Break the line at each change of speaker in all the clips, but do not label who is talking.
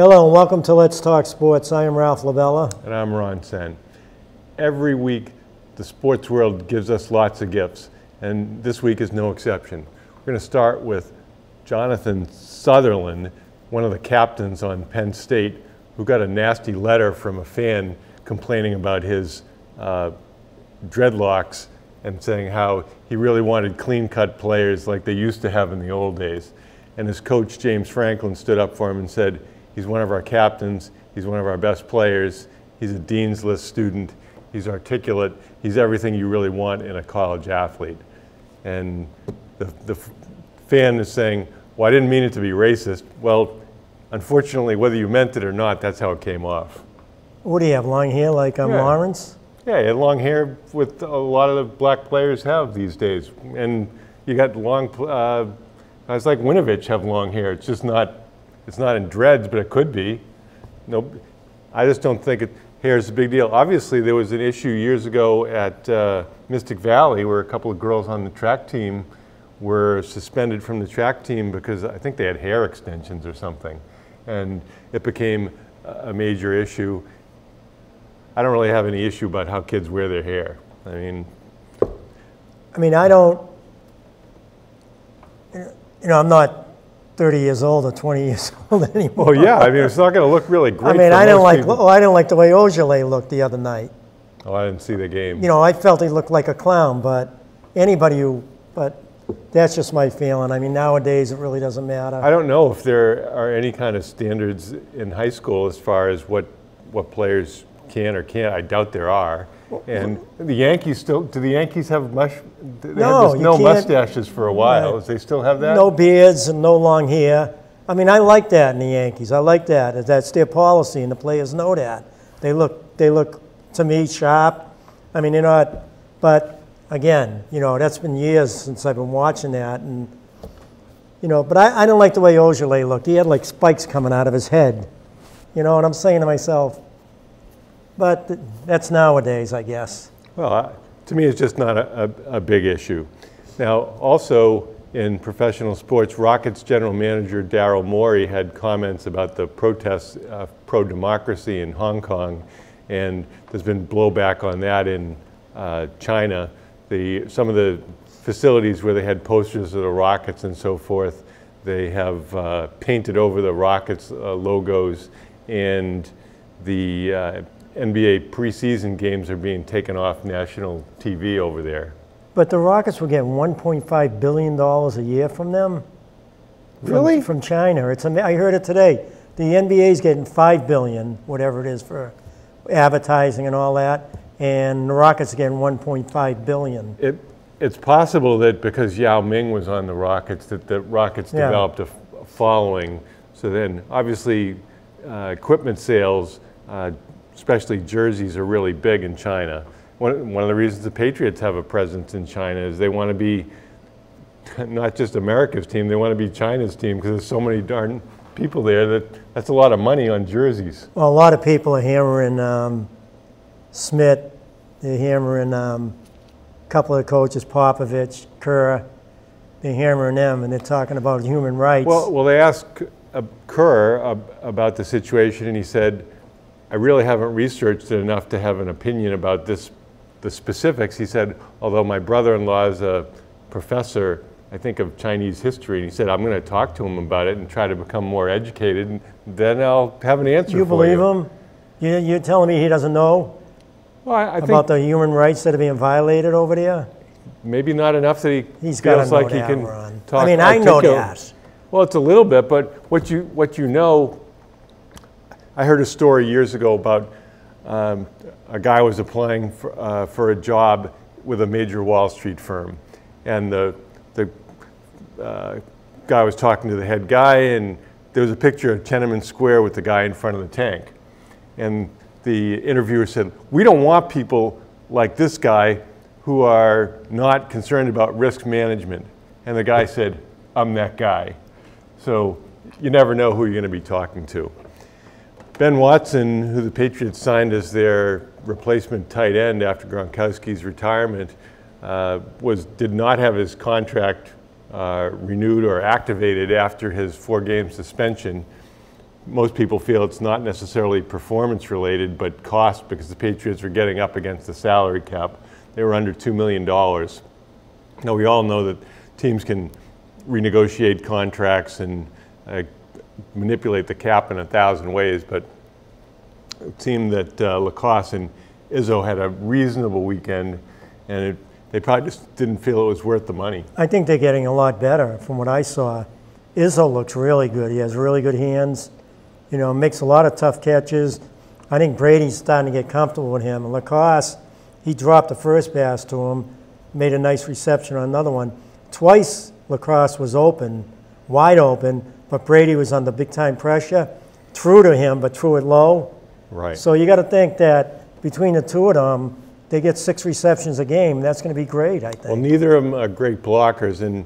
Hello and welcome to Let's Talk Sports. I am Ralph Lavella.
And I'm Ron Sen. Every week, the sports world gives us lots of gifts, and this week is no exception. We're going to start with Jonathan Sutherland, one of the captains on Penn State, who got a nasty letter from a fan complaining about his uh, dreadlocks and saying how he really wanted clean cut players like they used to have in the old days. And his coach, James Franklin, stood up for him and said, He's one of our captains, he's one of our best players, he's a Dean's List student, he's articulate, he's everything you really want in a college athlete. And the, the fan is saying, Well, I didn't mean it to be racist. Well, unfortunately, whether you meant it or not, that's how it came off.
What do you have, long hair like um,
Yeah.
Lawrence?
Yeah, he had long hair with a lot of the black players have these days. And you got long, uh, guys like Winovich have long hair. It's just not, it's not in dreads, but it could be. No, I just don't think it, hair is a big deal. Obviously, there was an issue years ago at uh, Mystic Valley where a couple of girls on the track team were suspended from the track team because I think they had hair extensions or something. And it became a major issue. I don't really have any issue about how kids wear their hair. I mean,
I mean, I don't, you know, I'm not 30 years old or 20 years old anymore.
well, yeah, I mean, it's not going to look really great.
I mean, I didn't like,
people.
oh, I didn't like the way Ojale looked the other night.
Oh, I didn't see the game.
You know, I felt he looked like a clown, but anybody who, but that's just my feeling. I mean, nowadays it really doesn't matter.
I don't know if there are any kind of standards in high school as far as what what players can or can't. I doubt there are. And the Yankees still do the Yankees have mush? They
No,
no mustaches for a while.
Right.
They still have that?
No beards and no long hair. I mean, I like that in the Yankees. I like that. That's their policy, and the players know that. They look, they look to me sharp. I mean, they're not. But again, you know, that's been years since I've been watching that, and you know. But I, I didn't like the way Ojale looked. He had like spikes coming out of his head. You know, and I'm saying to myself, but that's nowadays, I guess.
Well, I- to me, it's just not a, a, a big issue. Now, also in professional sports, Rockets general manager Daryl Morey had comments about the protests uh, pro-democracy in Hong Kong, and there's been blowback on that in uh, China. The, some of the facilities where they had posters of the Rockets and so forth, they have uh, painted over the Rockets uh, logos, and the uh, NBA preseason games are being taken off national TV over there.
But the Rockets were getting 1.5 billion dollars a year from them. From,
Really?
From China. It's I heard it today. The NBA is getting 5 billion, whatever it is for advertising and all that, and the Rockets are getting 1.5 billion.
It, it's possible that because Yao Ming was on the Rockets, that the Rockets
Yeah.
developed a f- a following. So then, obviously, uh, equipment sales, uh, especially jerseys, are really big in China. One, one of the reasons the Patriots have a presence in China is they want to be not just America's team, they want to be China's team because there's so many darn people there that that's a lot of money on jerseys.
Well, a lot of people are hammering um, Smith, they're hammering um, a couple of coaches, Popovich, Kerr, they're hammering them, and they're talking about human rights.
Well, well, they asked uh, Kerr ab- about the situation, and he said, "I really haven't researched it enough to have an opinion about this, the specifics." He said, "Although my brother-in-law is a professor, I think of Chinese history, and he said I'm going to talk to him about it and try to become more educated, and then I'll have an answer
you
for
believe
you."
him? You, you're telling me he doesn't know?
Well, I, I
about the human rights that are being violated over there?
maybe not enough that he
He's
feels like he can
Ron.
talk.
I mean, I know that.
Well, it's a little bit, but what you what you know, I heard a story years ago about um, a guy was applying for, uh, for a job with a major Wall Street firm, and the the uh, guy was talking to the head guy, and there was a picture of Tiananmen Square with the guy in front of the tank, and the interviewer said, "We don't want people like this guy who are not concerned about risk management," and the guy said, "I'm that guy." So you never know who you're going to be talking to. Ben Watson, who the Patriots signed as their replacement tight end after Gronkowski's retirement, uh, was did not have his contract uh, renewed or activated after his four-game suspension. most people feel it's not necessarily performance related, but cost because the Patriots were getting up against the salary cap. They were under $2 million. Now, we all know that teams can renegotiate contracts and uh, manipulate the cap in a thousand ways, but it seemed that uh, LaCosse and Izzo had a reasonable weekend, and it, they probably just didn't feel it was worth the money.
I think they're getting a lot better from what I saw. Izzo looks really good. He has really good hands. You know, makes a lot of tough catches. I think Brady's starting to get comfortable with him. And LaCosse, he dropped the first pass to him, made a nice reception on another one. Twice Lacrosse was open, wide open, but Brady was under big time pressure. Threw to him, but threw it low.
Right.
So you got to think that between the two of them, they get six receptions a game. That's going to be great, I think.
Well, neither of them are great blockers, and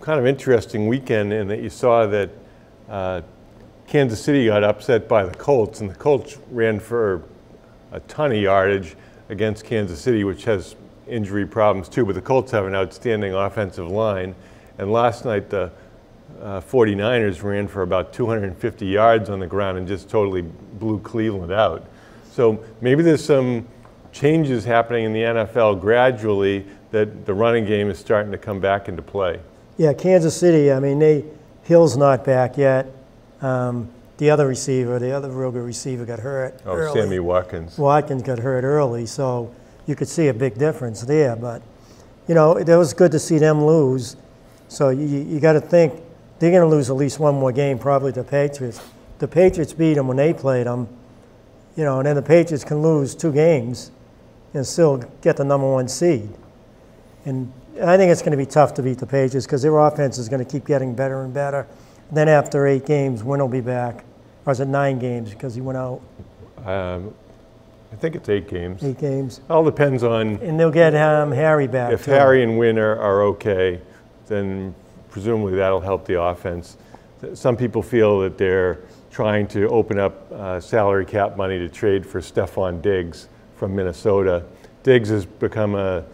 kind of interesting weekend in that you saw that uh, Kansas City got upset by the Colts, and the Colts ran for a ton of yardage against Kansas City, which has injury problems too. But the Colts have an outstanding offensive line, and last night the uh, 49ers ran for about 250 yards on the ground and just totally blew Cleveland out. So maybe there's some changes happening in the NFL gradually that the running game is starting to come back into play.
Yeah, Kansas City, I mean, they, Hill's not back yet. Um, the other receiver, the other real good receiver got hurt
Oh,
early.
Sammy Watkins.
Watkins got hurt early, so you could see a big difference there. But, you know, it was good to see them lose. So you, you got to think they're going to lose at least one more game, probably the Patriots. The Patriots beat them when they played them, you know, and then the Patriots can lose two games and still get the number one seed. And I think it's going to be tough to beat the Patriots because their offense is going to keep getting better and better. Then after eight games, Wynn will be back. Or is it nine games because he went out
Um, I think it's eight games.
eight games?
All depends on
And they'll get um, Harry back.
if
too.
Harry and Wynn are, are okay, then presumably that'll help the offense. Some people feel that they're trying to open up uh, salary cap money to trade for Stefon Diggs from Minnesota. Diggs has become a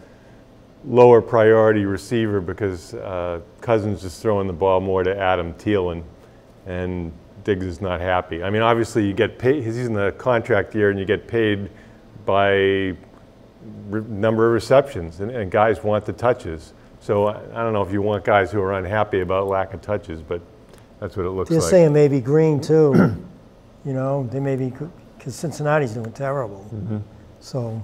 lower priority receiver because uh, Cousins is throwing the ball more to Adam Thielen, and Diggs is not happy. I mean, obviously you get paid. He's in the contract year, and you get paid by number of receptions, and, and guys want the touches. So I, I don't know if you want guys who are unhappy about lack of touches, but that's what it looks like.
They're
like.
saying maybe Green too. you know, they may be because Cincinnati's doing terrible. So,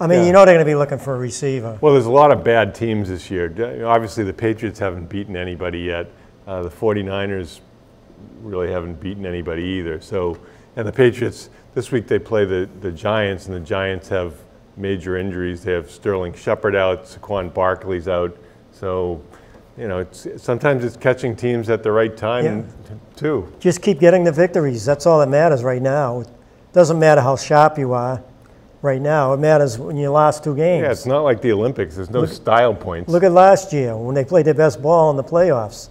I mean.
Yeah.
you know they're going to be looking for a receiver.
Well, there's a lot of bad teams this year. Obviously, the Patriots haven't beaten anybody yet. Uh, the 49ers really haven't beaten anybody either. So, and the Patriots, this week they play the, the Giants, and the Giants have major injuries. They have Sterling Shepard out, Saquon Barkley's out. So, you know, it's, sometimes it's catching teams at the right time,
Yeah.
too.
Just keep getting the victories. That's all that matters right now. It doesn't matter how sharp you are right now. It matters when you lost two games.
Yeah, it's not like the Olympics. There's no style points.
Look at last year when they played their best ball in the playoffs.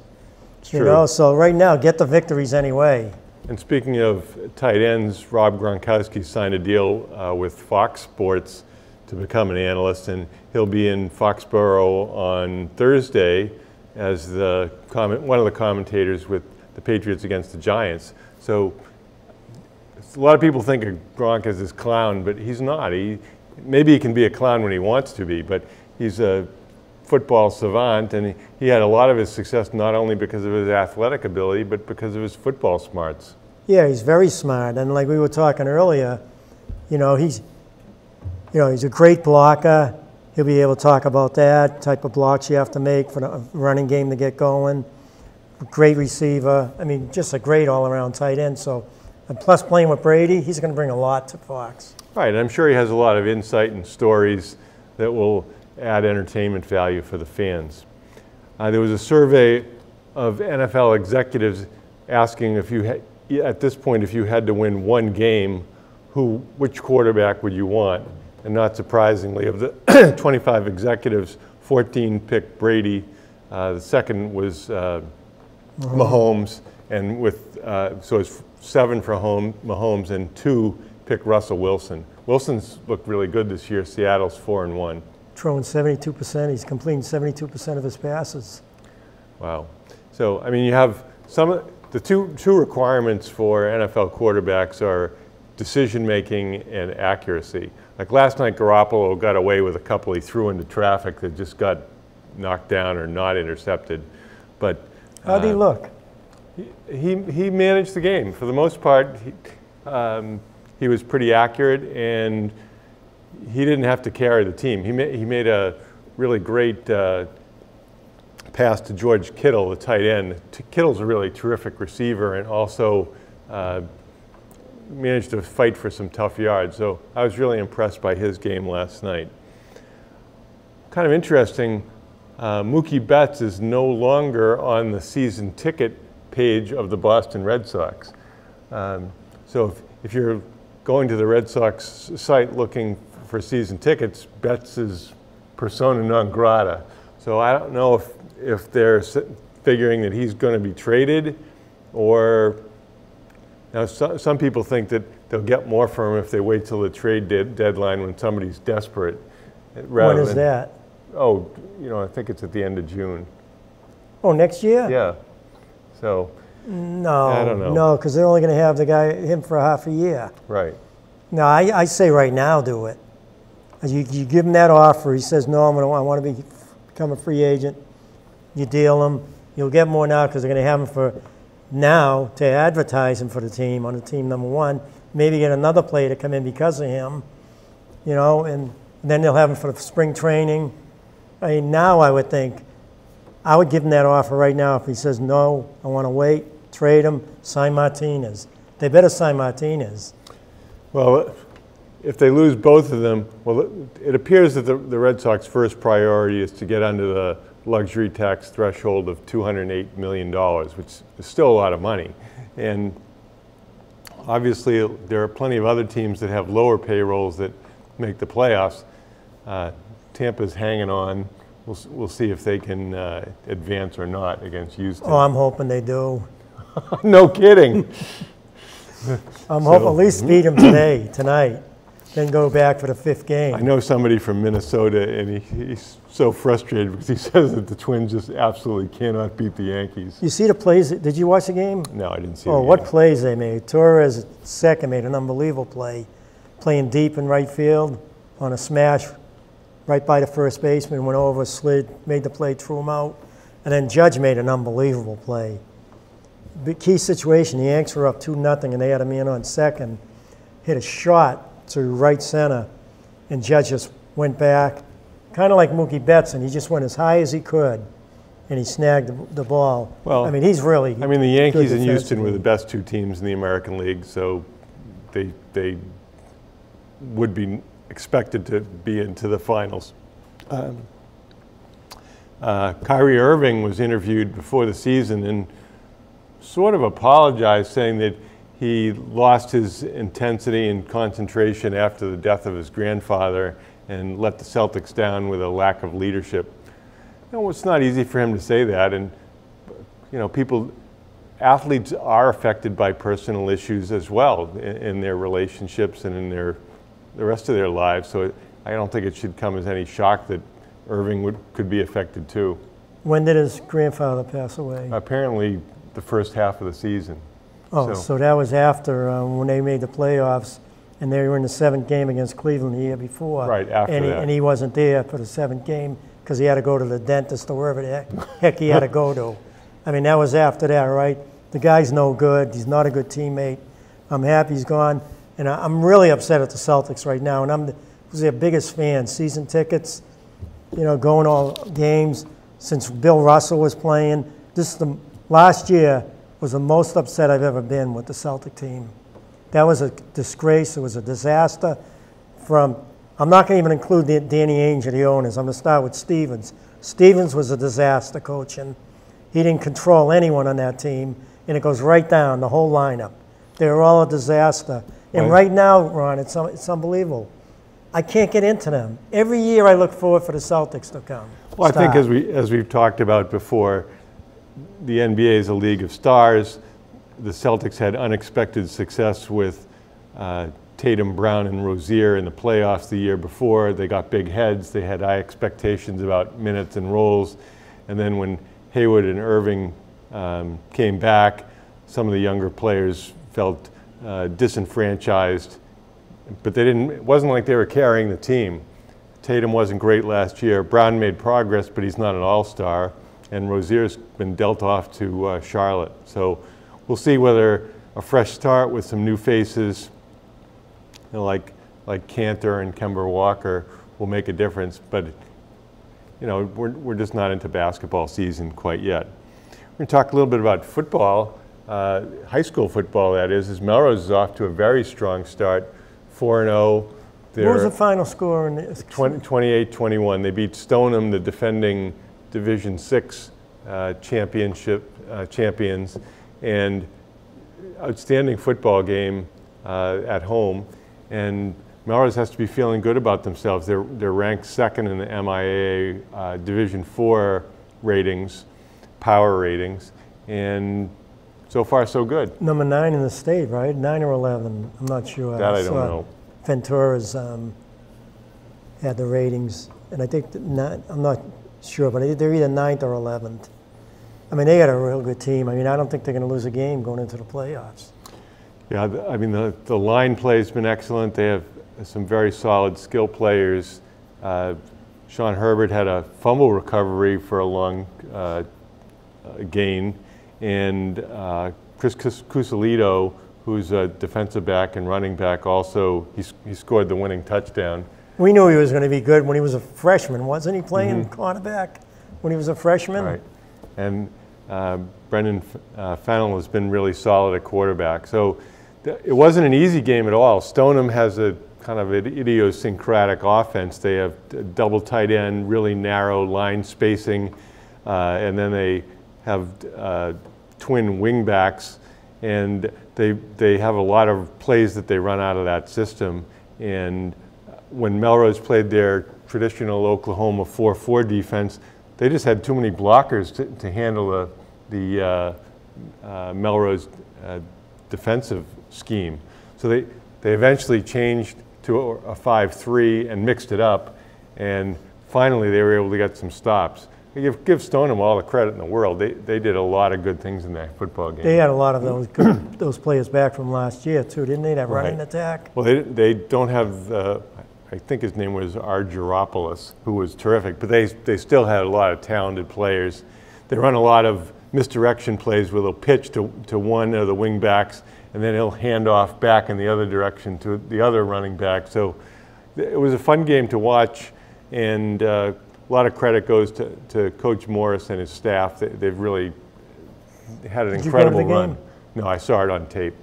It's
You
true.
know, so right now, get the victories anyway.
And speaking of tight ends, Rob Gronkowski signed a deal uh, with Fox Sports to become an analyst, and he'll be in Foxborough on Thursday as the comment, one of the commentators with the Patriots against the Giants. So a lot of people think of Gronk as this clown, but he's not. He maybe he can be a clown when he wants to be, but he's a football savant, and he, he had a lot of his success not only because of his athletic ability, but because of his football smarts.
Yeah, he's very smart, and like we were talking earlier, you know, he's, you know, he's a great blocker. He'll be able to talk about that type of blocks you have to make for the running game to get going. Great receiver. I mean, just a great all-around tight end. So, and plus playing with Brady, he's going to bring a lot to Fox.
Right, and I'm sure he has a lot of insight and stories that will add entertainment value for the fans. Uh, there was a survey of NFL executives asking if you, had, at this point, if you had to win one game, who, which quarterback would you want? And not surprisingly, of the 25 executives, 14 picked Brady. Uh, the second was uh, Mahomes, and with uh, so it's seven for home, Mahomes, and two pick Russell Wilson. Wilson's looked really good this year. Seattle's four and one.
Throwing 72%, he's completing 72% of his passes.
Wow. So I mean, you have some. Of the two, two requirements for NFL quarterbacks are decision making and accuracy. Like last night, Garoppolo got away with a couple he threw into traffic that just got knocked down or not intercepted. But
How'd he
uh,
look?
he, he managed the game. For the most part, he, um, he was pretty accurate and he didn't have to carry the team. He, ma- he made a really great uh, pass to George Kittle, the tight end. T- Kittle's a really terrific receiver and also uh, managed to fight for some tough yards. So I was really impressed by his game last night. Kind of interesting, uh, Mookie Betts is no longer on the season ticket page of the Boston Red Sox. Um, so if, if you're going to the Red Sox site looking for season tickets, Betts is persona non grata. So I don't know if, if they're figuring that he's going to be traded or now, some, some people think that they'll get more from him if they wait till the trade de- deadline when somebody's desperate. rather
When is
than-
that?
Oh, you know, I think it's at the end of June.
Oh, next year?
Yeah. So,
No,
I don't know.
no, because they're only going to have the guy, him for half a year.
right.
No, I, I say right now do it. You, you give him that offer, he says, no, I'm gonna, I want to be, become a free agent. You deal him, you'll get more now because they're going to have him for now to advertise him for the team on the team number one. Maybe get another player to come in because of him, you know, and then they'll have him for the spring training. I mean, now I would think, I would give him that offer right now if he says, no, I want to wait, trade him, sign Martinez. They better sign Martinez.
Well, if they lose both of them, well, it- appears that the, the Red Sox' first priority is to get under the luxury tax threshold of $208 million, which is still a lot of money. And obviously, there are plenty of other teams that have lower payrolls that make the playoffs. Uh, Tampa's hanging on. We'll, we'll see if they can uh, advance or not against Houston.
Oh, I'm hoping they do.
no kidding.
I'm hoping at least beat them today, tonight, then go back for the fifth game.
I know somebody from Minnesota, and he, he's so frustrated because he says that the Twins just absolutely cannot beat the Yankees.
You see the plays, did you watch the game?
No, I didn't see
Oh, what
game.
plays they made. Torres, second, made an unbelievable play, playing deep in right field on a smash right by the first baseman, went over, slid, made the play, threw him out. And then Judge made an unbelievable play. Key situation, the Yanks were up 2 nothing, and they had a man on second, hit a shot to right center, and Judge just went back, kind of like Mookie Betts, and he just went as high as he could, and he snagged the, the ball.
Well,
I mean, he's really.
I mean, the Yankees and Houston were the best two teams in the American League, so they, they would be expected to be into the finals. Um, uh, Kyrie Irving was interviewed before the season and sort of apologized, saying that he lost his intensity and concentration after the death of his grandfather and let the Celtics down with a lack of leadership. You know, it's not easy for him to say that, and you know, people, athletes are affected by personal issues as well in, in their relationships and in their the rest of their lives. So I don't think it should come as any shock that Irving would, could be affected too.
When did his grandfather pass away?
Apparently, the first half of the season.
Oh,
so-
so that was after uh, when they made the playoffs, and they were in the seventh game against Cleveland the year before.
Right, after
and he,
that.
And he wasn't there for the seventh game because he had to go to the dentist or wherever the heck, heck he had to go to. I mean, that was after that, right? The guy's no good. He's not a good teammate. I'm happy he's gone, and I- I'm really upset at the Celtics right now. And I'm the, was their biggest fan. Season tickets, you know, going all games since Bill Russell was playing. This is the last year was the most upset I've ever been with the Celtic team. That was a disgrace. It was a disaster. From I'm not going to even include the, Danny Ainge or the owners. I'm going to start with Stevens. Stevens was a disaster coaching. He didn't control anyone on that team, and it goes right down the whole lineup. They were all a disaster. And
Right.
right now, Ron, it's, it's unbelievable. I can't get into them. Every year I look forward for the Celtics to come.
Well, I think as we as we've talked about before, the NBA is a league of stars. The Celtics had unexpected success with uh, Tatum, Brown, and Rozier in the playoffs the year before. They got big heads. They had high expectations about minutes and roles. And then when Hayward and Irving um, came back, some of the younger players felt uh, disenfranchised, but they didn't. It wasn't like they were carrying the team. Tatum wasn't great last year. Brown made progress, but he's not an all-star. And Rozier's been dealt off to uh, Charlotte. So we'll see whether a fresh start with some new faces, you know, like like Kanter and Kemba Walker, will make a difference. But you know, we're, we're just not into basketball season quite yet. We're going to talk a little bit about football, uh, high school football, that is, as Melrose is off to a very strong start, 4 0.
What was the final score in this?
28 21. They beat Stoneham, the defending Division Six uh, championship uh, champions, and outstanding football game uh, at home. And Melrose has to be feeling good about themselves. They're, they're ranked second in the MIAA uh, Division Four ratings, power ratings, and so far so good.
Number nine in the state, right? Nine or 11, I'm not sure.
That I don't know.
Ventura's um, had the ratings, and I think, ni- I'm not sure, but they're either ninth or 11th. I mean, they got a real good team. I mean, I don't think they're going to lose a game going into the playoffs.
Yeah, I mean, the, the line play's been excellent. They have some very solid skill players. Uh, Sean Herbert had a fumble recovery for a long uh, uh, gain, and uh, Chris Cus- Cusilito, who's a defensive back and running back, also he, he scored the winning touchdown.
We knew he was going to be good when he was a freshman, wasn't he, playing quarterback when he was a freshman?
Right. And uh, Brendan F- uh, Fennell has been really solid at quarterback. So th- it wasn't an easy game at all. Stoneham has a kind of an idiosyncratic offense. They have double tight end, really narrow line spacing, uh, and then they have uh, twin wing backs, and they, they have a lot of plays that they run out of that system. And when Melrose played their traditional Oklahoma 4-4 defense, they just had too many blockers to, to handle the, the uh, uh, Melrose uh, defensive scheme. So they, they eventually changed to a a 5-3 and mixed it up, and finally they were able to get some stops. Give, give Stoneham all the credit in the world. They, they did a lot of good things in that football game.
They had a lot of those good, those players back from last year too, didn't they? That running
Right.
attack.
Well, they, they don't have, uh, I think his name was Argyropoulos, who was terrific, but they, they still had a lot of talented players. They run a lot of misdirection plays where they'll pitch to, to one of the wing backs, and then he'll hand off back in the other direction to the other running back. So it was a fun game to watch, and uh, a lot of credit goes to, to Coach Morris and his staff. They, they've really had an
Did you go to
incredible run.
game?
No, I saw it on tape.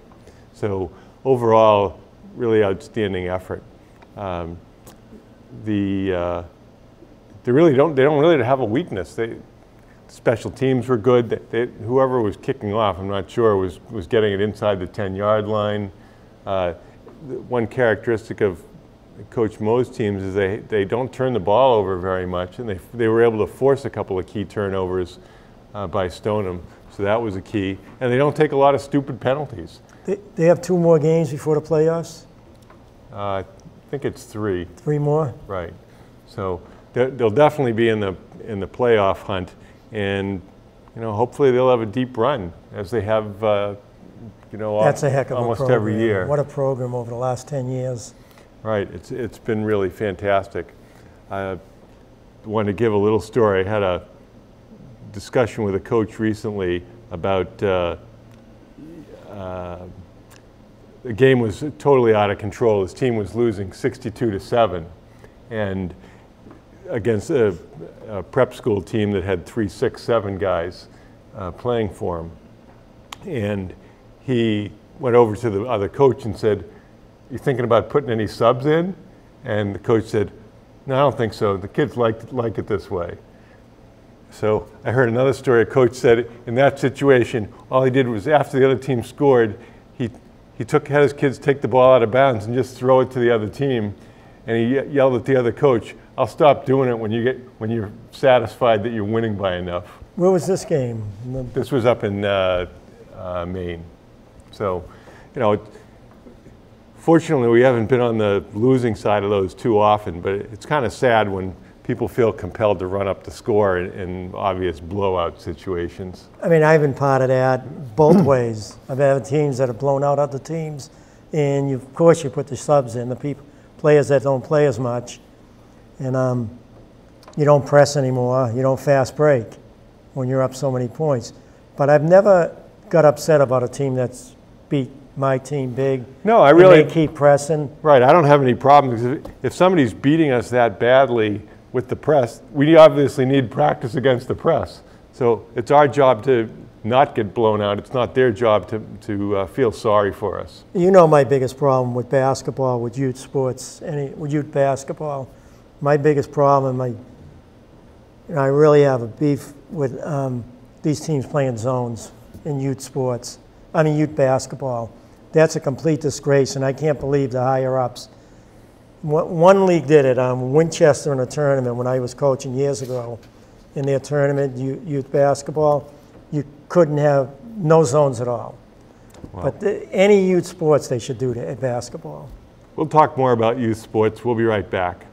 So overall, really outstanding effort. Um, the uh, they really don't they don't really have a weakness. They special teams were good. They, they, whoever was kicking off, I'm not sure, was was getting it inside the 10 yard line. Uh, one characteristic of Coach Moe's teams is they, they don't turn the ball over very much, and they, they were able to force a couple of key turnovers uh, by Stoneham. So that was a key. And they don't take a lot of stupid penalties.
They, they have two more games before the playoffs.
Uh, think it's three.
Three more.
Right. So they- they'll definitely be in the, in the playoff hunt, and, you know, hopefully they'll have a deep run, as they have, uh, you know,
That's a heck of a
almost
program.
every year.
What a program over the last 10 years.
Right, it's, it's been really fantastic. I wanted to give a little story. I had a discussion with a coach recently about uh, uh, the game was totally out of control. His team was losing 62 to 7 and against a, a prep school team that had three, six, seven guys uh, playing for him. And he went over to the other coach and said, You thinking about putting any subs in? And the coach said, No, I don't think so. The kids like, like it this way. So I heard another story. A coach said in that situation, all he did was after the other team scored, he, took, had his kids take the ball out of bounds and just throw it to the other team. And he yelled at the other coach, I'll stop doing it when, you get, when you're satisfied that you're winning by enough.
Where was this game?
This was up in uh, uh, Maine. So, you know, fortunately, we haven't been on the losing side of those too often, but it's kind of sad when people feel compelled to run up the score in, in obvious blowout situations.
I mean, I've been part of that both ways. I've had teams that have blown out other teams, and you, of course you put the subs in, the people, players that don't play as much, and um, you don't press anymore. You don't fast break when you're up so many points. But I've never got upset about a team that's beat my team big.
No, I
and
really-
they keep pressing.
Right, I don't have any problems. If, if somebody's beating us that badly with the press, we obviously need practice against the press. So it's our job to not get blown out. It's not their job to, to uh, feel sorry for us.
You know my biggest problem with basketball, with youth sports, any with youth basketball. My biggest problem, my, you know, I really have a beef with um, these teams playing zones in youth sports. I mean, youth basketball. That's a complete disgrace, and I can't believe the higher ups. One league did it. Um, Winchester in a tournament when I was coaching years ago. In their tournament, youth basketball, you couldn't have no zones at all. But the, any youth sports they should do to at basketball.
We'll talk more about youth sports. We'll be right back.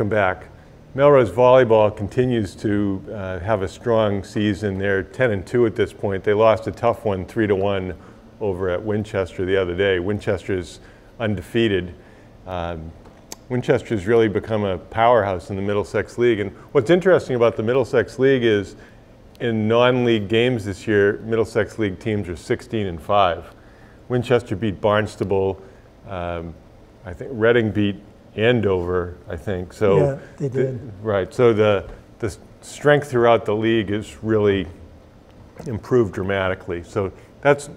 Welcome back. Melrose Volleyball continues to uh, have a strong season. They're 10 and 2 at this point. They lost a tough one, 3 to 1, over at Winchester the other day. Winchester's undefeated. Um, Winchester's really become a powerhouse in the Middlesex League. And what's interesting about the Middlesex League is in non-league games this year, Middlesex League teams are 16 and 5. Winchester beat Barnstable. Um, I think Reading beat Andover, I think. So
Yeah, they
the- right. So the the strength throughout the league is really improved dramatically. So that's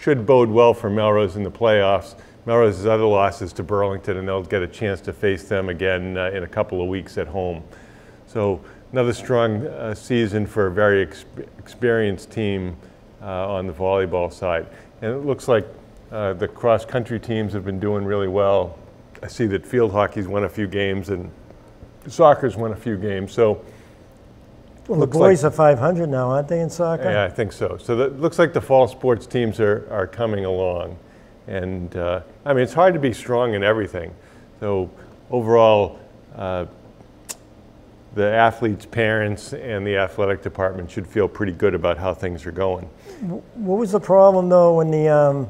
should bode well for Melrose in the playoffs. Melrose's other losses to Burlington, and they'll get a chance to face them again uh, in a couple of weeks at home. So another strong uh, season for a very ex- experienced team uh, on the volleyball side. And it looks like uh, the cross-country teams have been doing really well. I see that field hockey's won a few games, and soccer's won a few games, so
Well, the
Looks like-
boys are 500 now, aren't they, in soccer?
yeah, I think so. So it looks like the fall sports teams are, are coming along. And uh, I mean, it's hard to be strong in everything. So overall, uh, the athletes' parents and the athletic department should feel pretty good about how things are going.
What was the problem, though, when the um,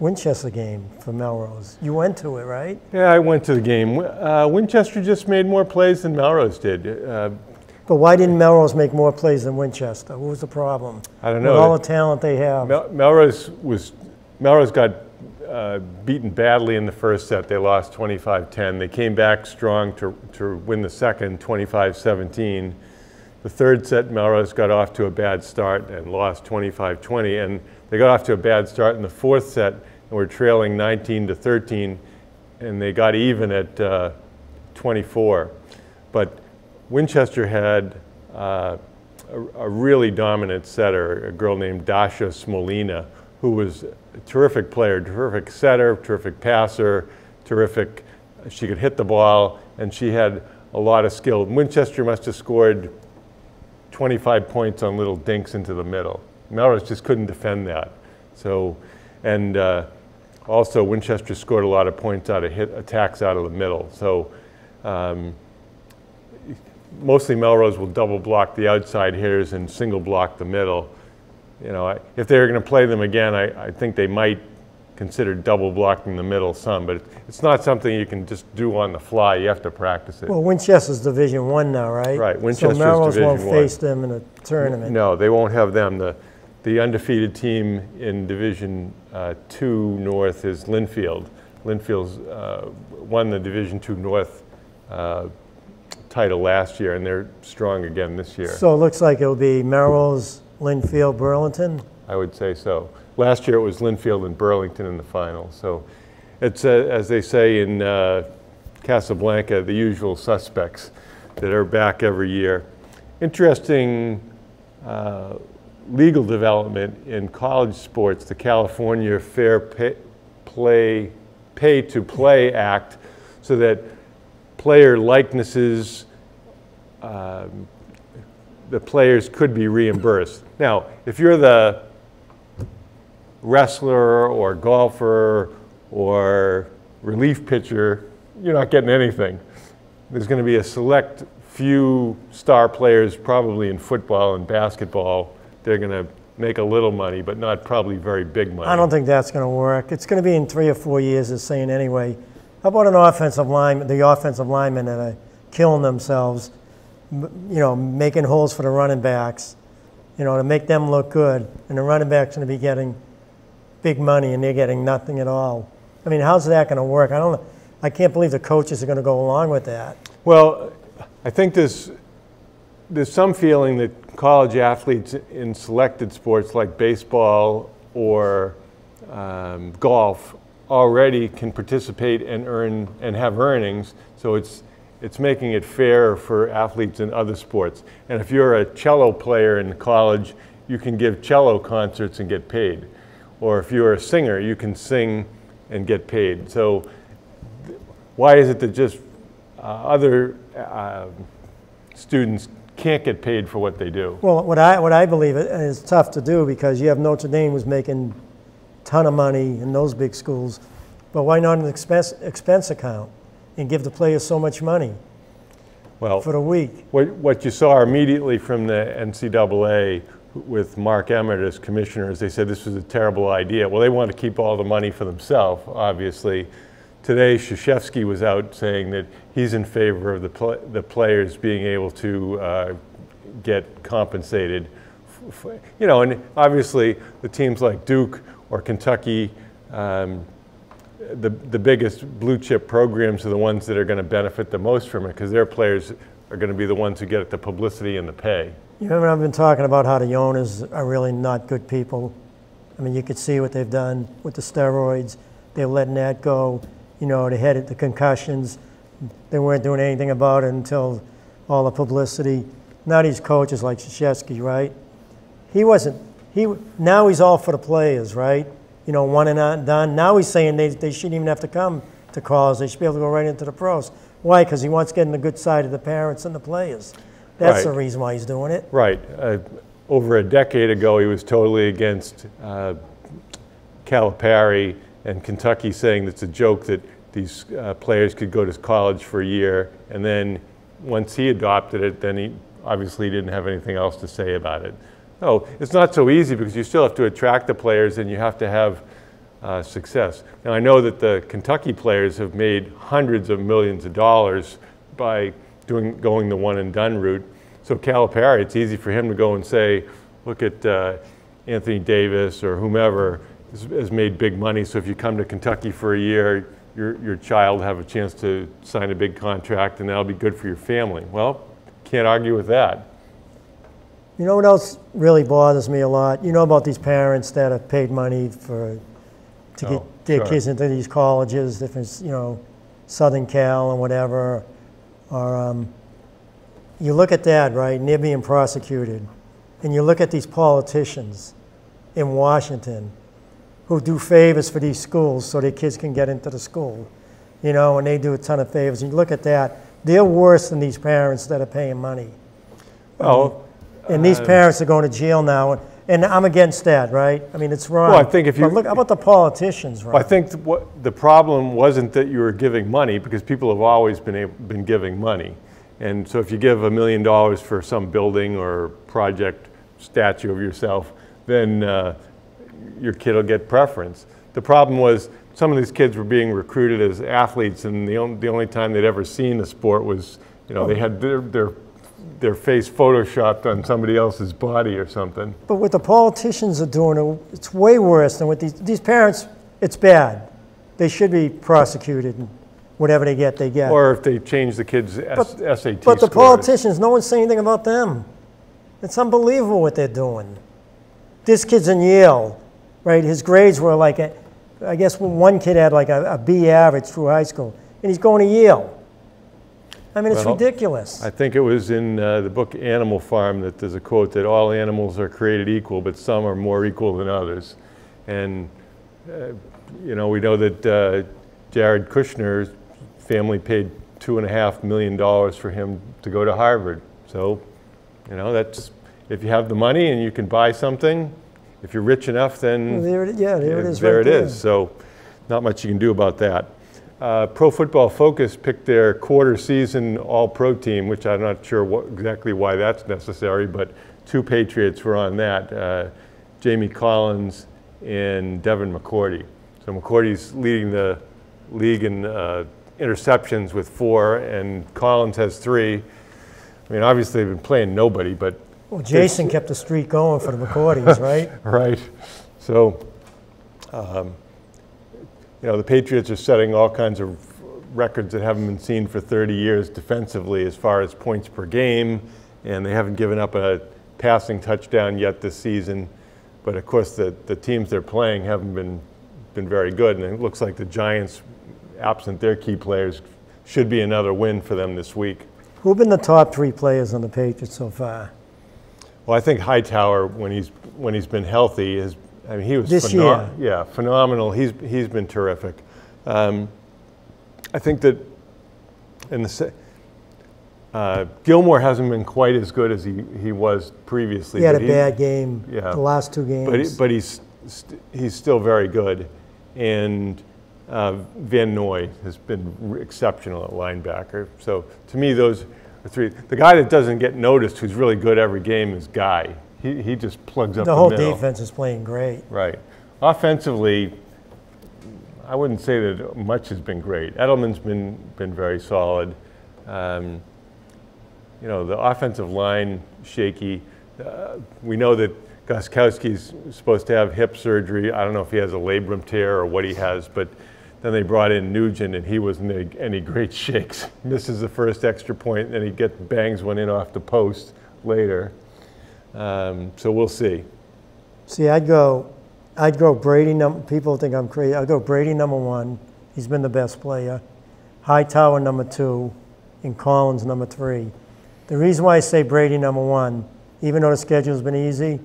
Winchester game for Melrose? You went to it, right?
Yeah, I went to the game. Uh, Winchester just made more plays than Melrose did. Uh,
But why didn't Melrose make more plays than Winchester? What was the problem?
I don't
With
know.
all the talent they have.
Mel- Melrose was Melrose got uh, beaten badly in the first set. They lost 25-10. They came back strong to, to win the second 25-17. The third set, Melrose got off to a bad start and lost 25-20. And they got off to a bad start in the fourth set and were trailing 19 to 13, and they got even at uh, 24. But Winchester had uh, a, a really dominant setter, a girl named Dasha Smolina, who was a terrific player, terrific setter, terrific passer, terrific. She could hit the ball, and she had a lot of skill. Winchester must have scored 25 points on little dinks into the middle. Melrose just couldn't defend that. So, and uh, also Winchester scored a lot of points out of hit attacks out of the middle. So. Um, mostly Melrose will double block the outside hitters and single block the middle. You know, I- if they were going to play them again, I, I think they might consider double blocking the middle some, but it's not something you can just do on the fly. You have to practice it.
Well, Winchester's Division One now, right?
Right, Winchester's
So Melrose won't
One.
face them in a tournament.
No, they won't have them. The, the undefeated team in Division uh, Two North is Lynnfield. Lynnfield's uh, won the Division Two North uh, title last year, and they're strong again this year.
So it looks like it'll be Melrose, Lynnfield, Burlington.
I would say so. Last year it was Lynnfield and Burlington in the final. So it's, uh, as they say in uh, Casablanca, the usual suspects that are back every year. Interesting uh, legal development in college sports, the California Fair Pay, Play, Pay to Play Act, so that player likenesses um, the players could be reimbursed. Now, if you're the wrestler or golfer or relief pitcher, you're not getting anything. There's going to be a select few star players, probably in football and basketball. They're going to make a little money, but not probably very big money.
I don't think that's going to work. It's going to be in three or four years, it's saying anyway. How about an offensive line, the offensive linemen that are killing themselves, you know, making holes for the running backs, you know, to make them look good, and the running back's going to be getting big money and they're getting nothing at all. I mean, how's that going to work? I don't. I can't believe the coaches are going to go along with that.
Well, I think there's, there's some feeling that college athletes in selected sports like baseball or um, golf already can participate and earn and have earnings. So it's, it's making it fair for athletes in other sports. And if you're a cello player in college, you can give cello concerts and get paid. Or if you're a singer, you can sing and get paid. So why is it that just uh, other uh, students can't get paid for what they do?
Well, what I, what I believe it's tough to do because you have Notre Dame who's making ton of money in those big schools, but why not an expense, expense account and give the players so much money
Well,
for the week?
what, what you saw immediately from the NCAA with Mark Emmert as commissioner is they said this was a terrible idea. Well, they want to keep all the money for themselves, obviously. Today, Krzyzewski was out saying that he's in favor of the, pl- the players being able to uh, get compensated. You know, and obviously the teams like Duke or Kentucky, um, the, the biggest blue chip programs are the ones that are going to benefit the most from it because their players are going to be the ones who get the publicity and the pay.
You know, I've been talking about how the owners are really not good people. I mean, you could see what they've done with the steroids. They're letting that go. You know, they had the concussions. They weren't doing anything about it until all the publicity. Now these coaches like Krzyzewski, right? He wasn't. He now he's all for the players, right? You know, one and done. Now he's saying they, they shouldn't even have to come to college. They should be able to go right into the pros. Why? Because he wants to get in the good side of the parents and the players. That's the reason why he's doing it.
Right. Uh, over a decade ago, he was totally against uh, Calipari and Kentucky saying it's a joke that these uh, players could go to college for a year. And then once he adopted it, then he obviously didn't have anything else to say about it. No, it's not so easy because you still have to attract the players and you have to have uh, success. Now, I know that the Kentucky players have made hundreds of millions of dollars by doing, going the one and done route. So Calipari, it's easy for him to go and say, look at uh, Anthony Davis or whomever has, has made big money. So if you come to Kentucky for a year, your, your child have a chance to sign a big contract and that'll be good for your family. Well, can't argue with that.
You know what else really bothers me a lot? You know about these parents that have paid money for to
Oh,
get their
sure.
kids into these colleges, different, you know, Southern Cal and whatever. Or um, you look at that, right? And they're being prosecuted, and you look at these politicians in Washington who do favors for these schools so their kids can get into the school, you know, and they do a ton of favors. And you look at that, they're worse than these parents that are paying money.
Well,
And these
Uh,
parents are going to jail now, and- and I'm against that, right? I mean, it's wrong.
Well, I think if you-
But look, how about the politicians,
Well, I think th- what, the problem wasn't that you were giving money, because people have always been, able, been giving money. And so if you give a million dollars for some building or project statue of yourself, then uh, your kid will get preference. The problem was some of these kids were being recruited as athletes, and the, on, the only time they'd ever seen the sport was, you know, they had their, their, their face photoshopped on somebody else's body or something.
But what the politicians are doing, uh, it's way worse than what these, these parents, it's bad. They should be prosecuted, and whatever they get, they get.
Or if they change the kids' S- SAT
But the
scores.
politicians, no one's saying anything about them. It's unbelievable what they're doing. This kid's in Yale, right? His grades were like, a, I guess one kid had like a, a B average through high school, and he's going to Yale. I mean, it's
Well,
ridiculous.
I think it was in uh, the book Animal Farm that there's a quote that all animals are created equal, but some are more equal than others. And, uh, you know, we know that uh, Jared Kushner's family paid two and a half million dollars for him to go to Harvard. So, you know, that's, if you have the money and you can buy something, if you're rich enough, then
Well, there it, yeah, there it
yeah. There
right
it is. So not much you can do about that. Uh, Pro Football Focus picked their quarter season All-Pro team, which I'm not sure what, exactly why that's necessary, but two Patriots were on that, uh, Jamie Collins and Devin McCourty. So McCourty's leading the league in uh, interceptions with four, and Collins has three. I mean, obviously they've been playing nobody, but
Well, Jason kept the streak going for the McCourties, right?
Right. So, um, you know, the Patriots are setting all kinds of records that haven't been seen for 30 years defensively as far as points per game, and they haven't given up a passing touchdown yet this season. But of course, the, the teams they're playing haven't been, been very good, and it looks like the Giants, absent their key players, should be another win for them this week.
Who've been the top three players on the Patriots so far?
Well, I think Hightower, when he's when he's been healthy, is I mean he was
This
pheno- yeah phenomenal. He's he's been terrific. Um, I think that in the uh, Gilmore hasn't been quite as good as he, he was previously.
He had a
but
bad game
yeah.
the last two
but he,
games.
but he's st- he's still very good, and uh, Van Noy has been exceptional at linebacker. So to me, those three. The guy that doesn't get noticed, who's really good every game, is Guy. He he just plugs up
the
the,
whole
middle.
defense is playing great.
Right. Offensively, I wouldn't say that much has been great. Edelman's been been very solid. Um, you know, the offensive line shaky. Uh, we know that Gostkowski's supposed to have hip surgery. I don't know if he has a labrum tear or what he has, but then they brought in Nugent and he wasn't any, any great shakes. Misses the first extra point, and he gets bangs one in off the post later. Um, so we'll see.
See, I'd go, I'd go Brady. Num- people think I'm crazy. I'd go Brady number one. He's been the best player. Hightower number two, and Collins number three. The reason why I say Brady number one, even though the schedule's been easy,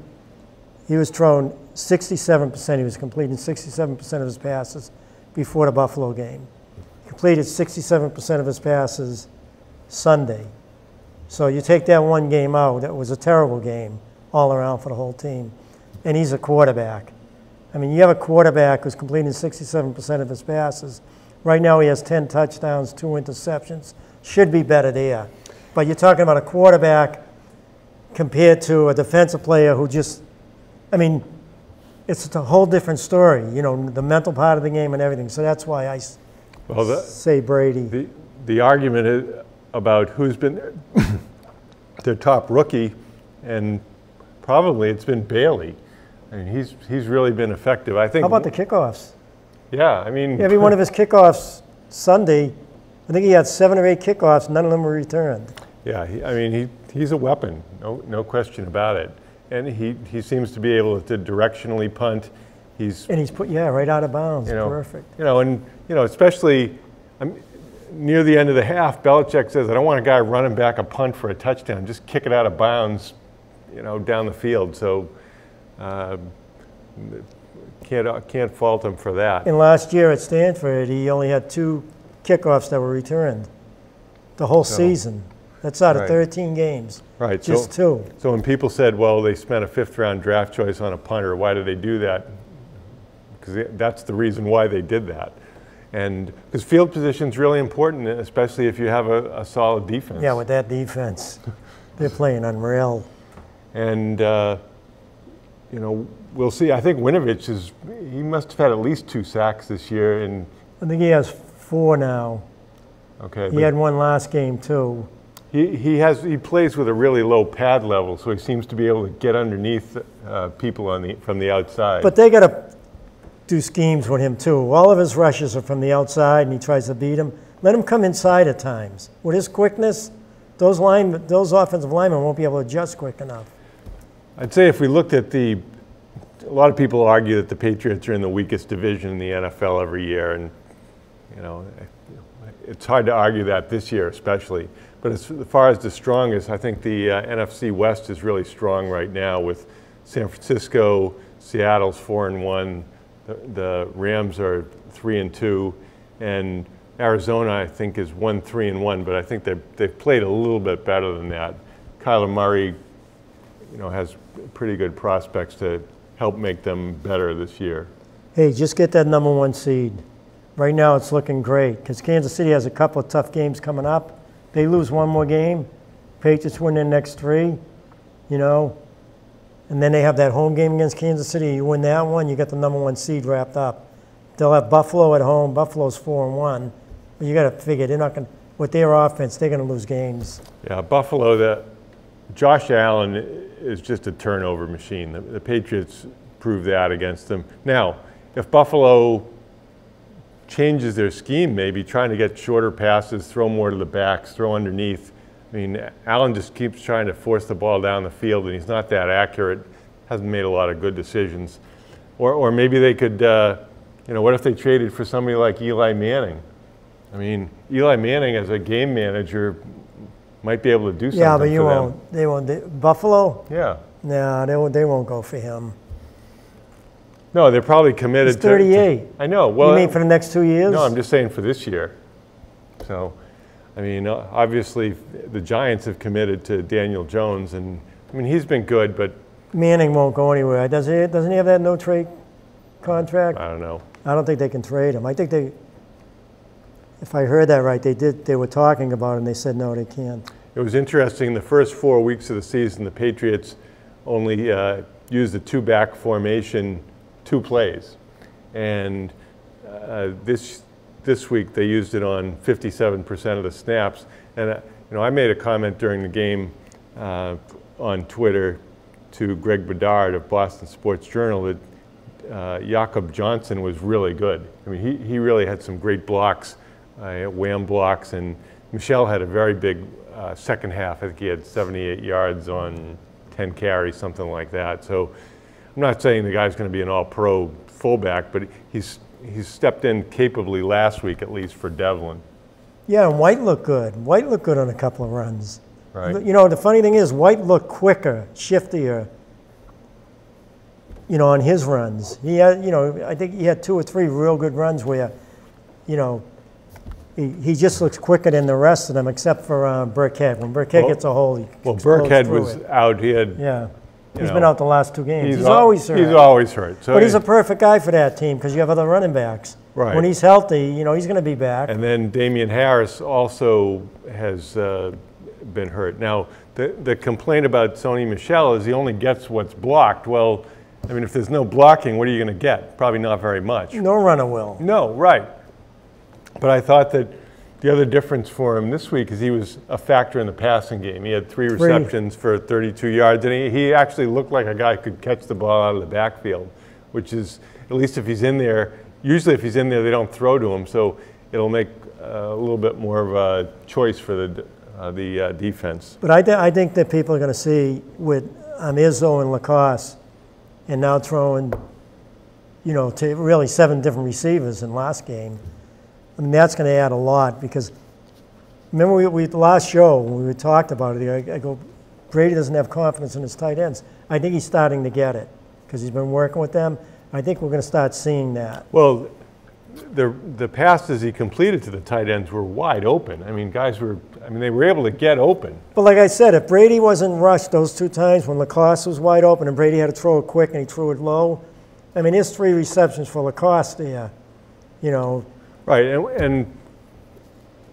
he was thrown 67%. He was completing 67% of his passes before the Buffalo game. completed 67% of his passes Sunday. So you take that one game out, that was a terrible game all around for the whole team. And he's a quarterback. I mean, you have a quarterback who's completing 67% of his passes. Right now, he has 10 touchdowns, two interceptions. Should be better there. But you're talking about a quarterback compared to a defensive player who just, I mean, it's a whole different story, you know, the mental part of the game and everything. So that's why I
Well, the,
say Brady.
the, the argument is about who's been their, their top rookie, and probably it's been Bailey. I mean, he's, he's really been effective. I think.
How about the kickoffs?
Yeah, I mean.
Every one of his kickoffs Sunday, I think he had seven or eight kickoffs, none of them were returned.
Yeah, he, I mean, he, he's a weapon, no, no question about it. And he, he seems to be able to directionally punt. He's,
And he's put, yeah, right out of bounds.
you know,
Perfect.
You know, and you know, especially um, near the end of the half, Belichick says, "I don't want a guy running back a punt for a touchdown. Just kick it out of bounds, you know, down the field." So um, can't can't fault him for that.
And last year at Stanford, he only had two kickoffs that were returned the whole
So-
season. That's out of
Right.
13 games.
Right.
Just
so,
two.
So when people said, "Well, they spent a fifth-round draft choice on a punter," why did they do that? Because that's the reason why they did that. And because field position is really important, especially if you have a, a solid defense.
Yeah, with that defense, they're playing unreal.
And, uh, you know, we'll see. I think Winovich is, he must have had at least two sacks this year. And,
I think he has four now.
okay.
He had one last game, too.
He, he has, he plays with a really low pad level, so he seems to be able to get underneath uh, people on the, from the outside.
But they got to do schemes with him, too. All of his rushes are from the outside, and he tries to beat him. Let him come inside at times. With his quickness, those, line, those offensive linemen won't be able to adjust quick enough.
I'd say if we looked at the, a lot of people argue that the Patriots are in the weakest division in the NFL every year, and you know, it's hard to argue that this year especially. But as far as the strongest, I think the uh, NFC West is really strong right now with San Francisco, Seattle's four and one, the, the Rams are three and two, and Arizona I think is one three and one. But I think they've they've played a little bit better than that. Kyler Murray you know, has pretty good prospects to help make them better this year.
Hey, just get that number one seed. Right now, it's looking great because Kansas City has a couple of tough games coming up. They lose one more game, Patriots win their next three, you know, and then they have that home game against Kansas City. You win that one, you got the number one seed wrapped up. They'll have Buffalo at home. Buffalo's four and one, but you got to figure they're not going. With their offense, they're going to lose games.
Yeah, Buffalo, the, Josh Allen is just a turnover machine. The, the Patriots proved that against them. Now, if Buffalo changes their scheme, maybe trying to get shorter passes, throw more to the backs, throw underneath. I mean, Allen just keeps trying to force the ball down the field, and he's not that accurate. Hasn't made a lot of good decisions. Or, or maybe they could, uh, you know, what if they traded for somebody like Eli Manning? I mean, Eli Manning as a game manager might be able to do something
Yeah, but you won't. They won't. Buffalo?
Yeah.
No, they won't. They won't go for him.
No, they're probably committed to- to.
38.
I know. Well,
you mean for the next two years?
no, I'm just saying for this year. So, I mean, uh, obviously, the Giants have committed to Daniel Jones, and I mean, he's been good, but
Manning won't go anywhere. Does he? Doesn't he have that no trade contract?
I don't know.
I don't think they can trade him. I think they. If I heard that right, they did. They were talking about it, and they said no, they can't.
It was interesting. The first four weeks of the season, the Patriots only uh, used the two-back formation two plays, and uh, this this week they used it on 57% of the snaps. And uh, you know, I made a comment during the game uh, on Twitter to Greg Bedard of Boston Sports Journal that uh, Jakob Johnson was really good. I mean, he, he really had some great blocks, uh, wham blocks, and Michel had a very big uh, second half. I think he had 78 yards on 10 carries, something like that. So I'm not saying the guy's going to be an all-pro fullback, but he's he's stepped in capably last week, at least for Develin.
Yeah, and White looked good. White looked good on a couple of runs.
Right.
You know, the funny thing is, White looked quicker, shiftier. You know, on his runs, he had. You know, I think he had two or three real good runs where, you know, he, he just looks quicker than the rest of them, except for uh, Burkhead. When Burkhead
Well-
gets a hold, he
Well, Burkhead was
it.
out, he had,
Yeah, he's been out the last two games. He's,
al-
always hurt.
He's always hurt. So
but he's a perfect guy for that team because you have other running backs.
Right.
When he's healthy, you know he's going to be back.
And then Damien Harris also has uh, been hurt. Now, the, the complaint about Sony Michel is he only gets what's blocked. Well, I mean, if there's no blocking, what are you going to get? Probably not very much.
no runner will.
No, right. But I thought that the other difference for him this week is he was a factor in the passing game. He had three
Three.
receptions for 32 yards, and he, he actually looked like a guy who could catch the ball out of the backfield, which is, at least if he's in there, usually if he's in there, they don't throw to him, so it'll make uh, a little bit more of a choice for the, uh, the uh, defense.
But I, th- I think that people are going to see with um, Izzo and LaCosse, and now throwing, you know, to really seven different receivers in last game. I mean, that's going to add a lot because remember we, we the last show when we talked about it. I, I go, Brady doesn't have confidence in his tight ends. I think he's starting to get it because he's been working with them. I think we're going to start seeing that.
Well, the, the passes he completed to the tight ends were wide open. I mean, guys were, I mean, they were able to get open.
But like I said, if Brady wasn't rushed those two times when LaCosse was wide open and Brady had to throw it quick and he threw it low, I mean, his three receptions for LaCosse there. You know,
Right, and, and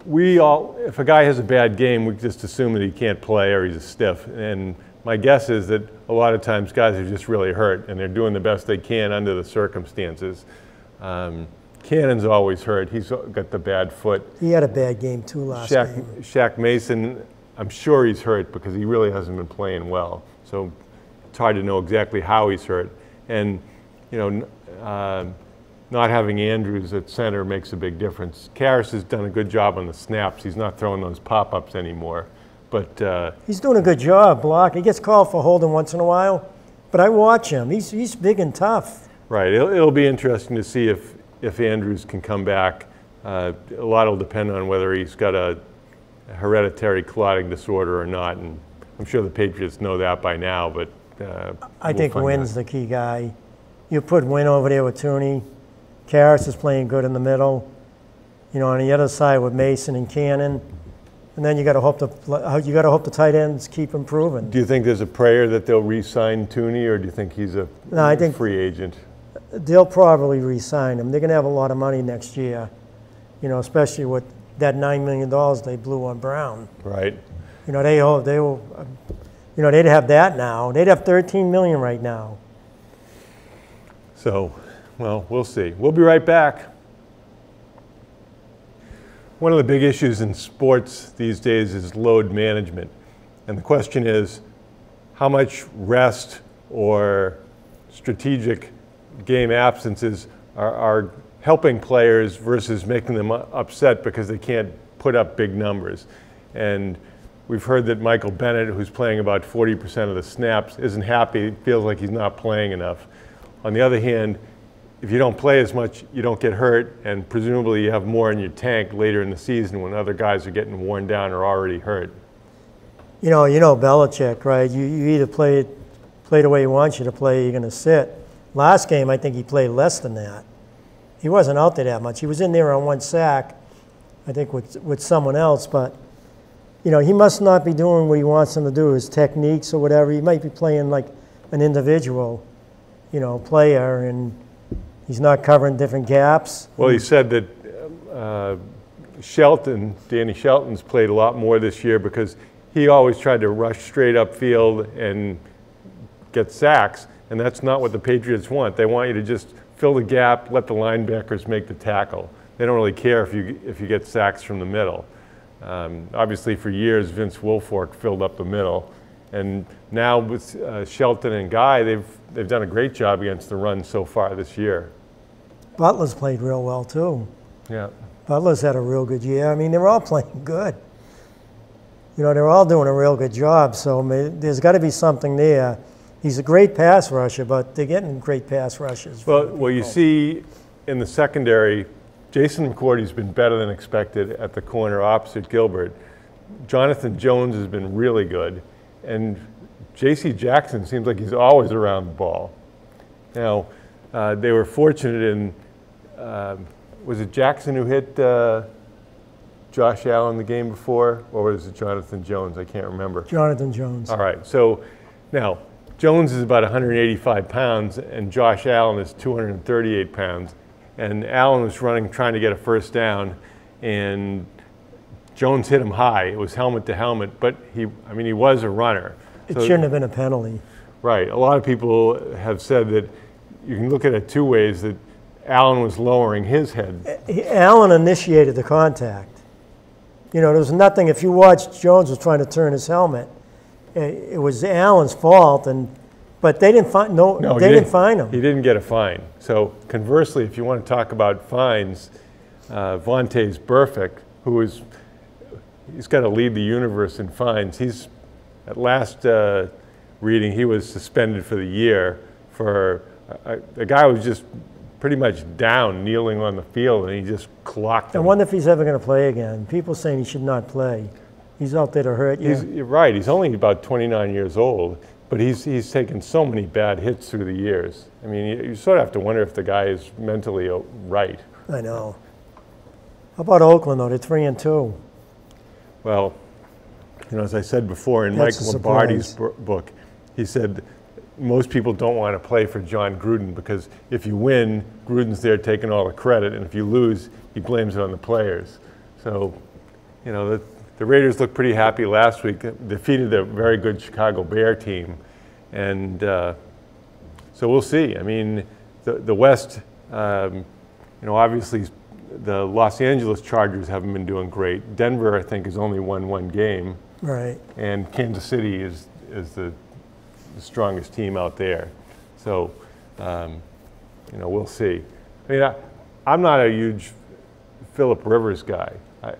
we all, if a guy has a bad game, we just assume that he can't play or he's a stiff. And my guess is that a lot of times guys are just really hurt and they're doing the best they can under the circumstances. Um, Cannon's always hurt. He's got the bad foot.
he had a bad game too last
Shaq,
game.
Shaq Mason, I'm sure he's hurt because he really hasn't been playing well. So it's hard to know exactly how he's hurt. And, you know, uh, not having Andrews at center makes a big difference. Karras has done a good job on the snaps. He's not throwing those pop-ups anymore. But uh,
He's doing a good job, block. He gets called for holding once in a while, but I watch him. He's, he's big and tough.
right, it'll, it'll be interesting to see if if Andrews can come back. Uh, a lot will depend on whether he's got a hereditary clotting disorder or not, and I'm sure the Patriots know that by now. But uh,
I
we'll
think Wynn's the key guy. You put Wynn over there with Thuney. Karras is playing good in the middle. You know, on the other side with Mason and Cannon. And then you got to hope the you got to hope the tight ends keep improving.
Do you think there's a prayer that they'll re-sign Thuney, or do you think he's a
No, I think-
free agent?
They'll probably re-sign him. They're going to have a lot of money next year. You know, especially with that nine million dollars they blew on Brown.
Right.
You know, they hope they will. You know, they'd have that now. They'd have 13 million right now.
So, well, we'll see. We'll be right back. One of the big issues in sports these days is load management. And the question is how much rest or strategic game absences are, are helping players versus making them upset because they can't put up big numbers. And we've heard that Michael Bennett, who's playing about 40% of the snaps, isn't happy, feels like he's not playing enough. On the other hand, if you don't play as much, you don't get hurt, and presumably you have more in your tank later in the season when other guys are getting worn down or already hurt.
You know, you know Belichick, right? You, you either play play the way he wants you to play, you're going to sit. Last game, I think he played less than that. He wasn't out there that much. He was in there on one sack, I think, with with someone else. But you know, he must not be doing what he wants him to do, his techniques or whatever. He might be playing like an individual, you know, player, and he's not covering different gaps.
Well, he said that uh, Shelton, Danny Shelton's played a lot more this year because he always tried to rush straight upfield and get sacks, and that's not what the Patriots want. They want you to just fill the gap, let the linebackers make the tackle. They don't really care if you if you get sacks from the middle. Um, obviously, for years, Vince Wilfork filled up the middle, and now with uh, Shelton and Guy, they've they've done a great job against the run so far this year.
Butler's played real well too.
Yeah.
Butler's had a real good year. I mean, they're all playing good. You know, they're all doing a real good job. So I mean, there's got to be something there. He's a great pass rusher, but they're getting great pass rushes.
Well, well, you see in the secondary, Jason McCourty's been better than expected at the corner opposite Gilbert. Jonathan Jones has been really good, and J.C. Jackson seems like he's always around the ball. Now, uh, they were fortunate in, um was it Jackson who hit uh, Josh Allen the game before, or was it Jonathan Jones? I can't remember.
Jonathan Jones.
All right, so now Jones is about 185 pounds, and Josh Allen is 238 pounds. And Allen was running, trying to get a first down, and Jones hit him high. It was helmet to helmet, but he, I mean, he was a runner.
It
So-
shouldn't have been a penalty.
Right. A lot of people have said that you can look at it two ways that Allen was lowering his head.
He- Allen initiated the contact. You know, there was nothing, if you watched, Jones was trying to turn his helmet. Eh, It was Allen's fault, and, but they didn't find, no,
No,
they didn't find him.
He didn't get a fine. So conversely, if you want to talk about fines, uh, Vontaze Burfict, who is, he's got to lead the universe in fines. He's, at last uh, reading, he was suspended for the year for, a, a guy was just pretty much down, kneeling on the field, and he just clocked
I wonder if he's ever going to play again. People saying he should not play. He's out there to hurt you.
He's, you're right. He's only about 29 years old, but he's, he's taken so many bad hits through the years. I mean, you, you sort of have to wonder if the guy is mentally uh, right.
I know. How about Oakland, though? They're three and two.
Well, you know, as I said before in
That's
Mike Lombardi's book, he said most people don't want to play for Jon Gruden because if you win, Gruden's there taking all the credit, and if you lose, he blames it on the players. So, you know, the, the Raiders looked pretty happy last week, defeated a very good Chicago Bear team, and uh, so we'll see. I mean, the, the West, um, you know, obviously the Los Angeles Chargers haven't been doing great. Denver, I think, has only won one game,
Right.
and Kansas City is, is the, the strongest team out there. So, um, you know, we'll see. I mean, I, I'm not a huge Philip Rivers guy. I,